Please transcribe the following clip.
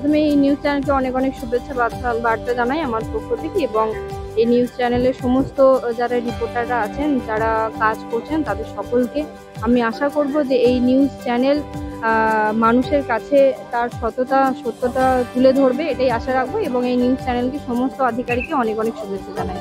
প্রথমে এই নিউজ চ্যানেলকে অনেক অনেক শুভেচ্ছা বার্তা বার্তা জানাই আমার পক্ষ থেকে এবং এই নিউজ চ্যানেলের সমস্ত যারা রিপোর্টাররা আছেন, যারা কাজ করছেন, তাদের সকলকে আমি আশা করব যে এই নিউজ চ্যানেল মানুষের কাছে তার সততা, সত্যতা তুলে ধরবে, এটাই আশা রাখব এবং এই নিউজ চ্যানেলকে সমস্ত আধিকারিককে অনেক অনেক শুভেচ্ছা জানাই।